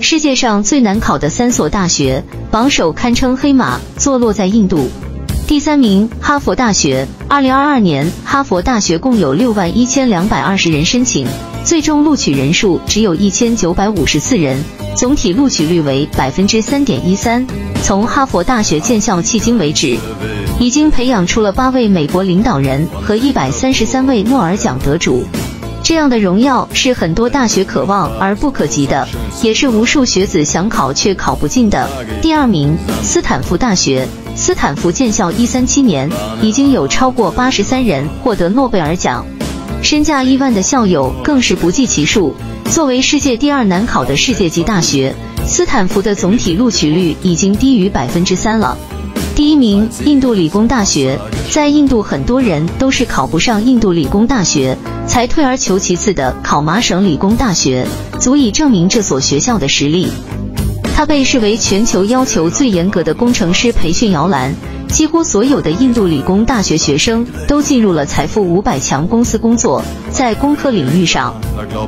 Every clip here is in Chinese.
世界上最难考的三所大学，榜首堪称黑马，坐落在印度。第三名，哈佛大学。二零二二年，哈佛大学共有六万一千两百二十人申请，最终录取人数只有一千九百五十四人，总体录取率为百分之三点一三。从哈佛大学建校迄今为止，已经培养出了八位美国领导人和一百三十三位诺尔奖得主。这样的荣耀是很多大学可望而不可及的，也是无数学子想考却考不进的。第二名，斯坦福大学。斯坦福建校一三七年，已经有超过八十三人获得诺贝尔奖，身价亿万的校友更是不计其数。作为世界第二难考的世界级大学，斯坦福的总体录取率已经低于百分之三了。第一名，印度理工大学。在印度，很多人都是考不上印度理工大学，才退而求其次的考麻省理工大学，足以证明这所学校的实力。它被视为全球要求最严格的工程师培训摇篮，几乎所有的印度理工大学学生都进入了财富五百强公司工作。在工科领域上，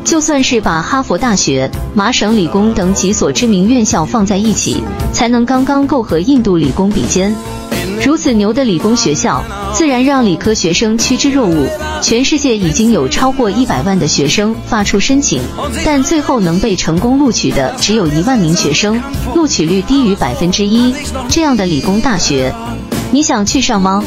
就算是把哈佛大学、麻省理工等几所知名院校放在一起，才能刚刚够和印度理工比肩。如此牛的理工学校，自然让理科学生趋之若鹜。全世界已经有超过一百万的学生发出申请，但最后能被成功录取的只有一万名学生，录取率低于百分之一。这样的理工大学，你想去上吗？